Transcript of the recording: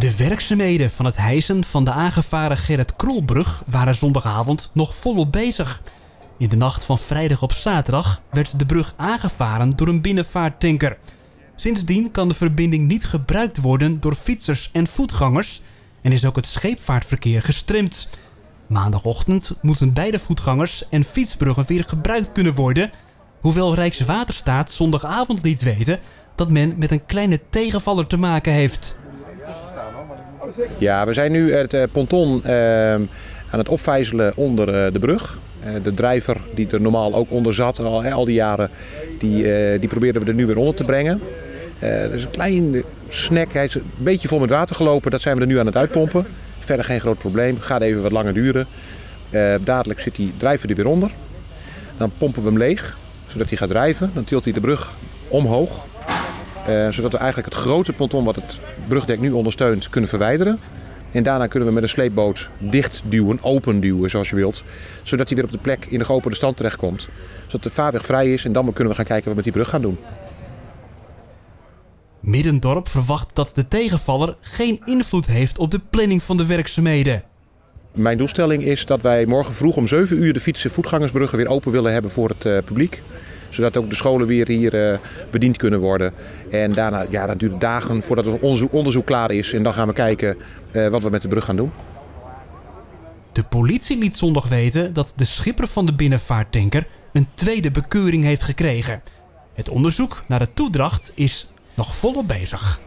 De werkzaamheden van het hijsen van de aangevaren Gerrit Krolbrug waren zondagavond nog volop bezig. In de nacht van vrijdag op zaterdag werd de brug aangevaren door een binnenvaarttanker. Sindsdien kan de verbinding niet gebruikt worden door fietsers en voetgangers en is ook het scheepvaartverkeer gestremd. Maandagochtend moeten beide voetgangers en fietsbruggen weer gebruikt kunnen worden, hoewel Rijkswaterstaat zondagavond liet weten dat men met een kleine tegenvaller te maken heeft. Ja, we zijn nu het eh, ponton eh, aan het opvijzelen onder eh, de brug. De drijver die er normaal ook onder zat al, al die jaren, die, die proberen we er nu weer onder te brengen. Er is een klein snack, hij is een beetje vol met water gelopen, dat zijn we er nu aan het uitpompen. Verder geen groot probleem, gaat even wat langer duren. Dadelijk zit die drijver er weer onder. Dan pompen we hem leeg, zodat hij gaat drijven. Dan tilt hij de brug omhoog. Eh, zodat we eigenlijk het grote ponton wat het brugdek nu ondersteunt kunnen verwijderen. En daarna kunnen we met een sleepboot dicht duwen, open duwen zoals je wilt. Zodat hij weer op de plek in de geopende stand terechtkomt. Zodat de vaarweg vrij is en dan kunnen we gaan kijken wat we met die brug gaan doen. Middendorp verwacht dat de tegenvaller geen invloed heeft op de planning van de werkzaamheden. Mijn doelstelling is dat wij morgen vroeg om 7 uur de fiets- en voetgangersbruggen weer open willen hebben voor het eh, publiek. Zodat ook de scholen weer hier eh, bediend kunnen worden. En daarna, ja, dat duurt dagen voordat het onderzoek, onderzoek klaar is. En dan gaan we kijken eh, wat we met de brug gaan doen. De politie liet zondag weten dat de schipper van de binnenvaarttanker een tweede bekeuring heeft gekregen. Het onderzoek naar de toedracht is nog volop bezig.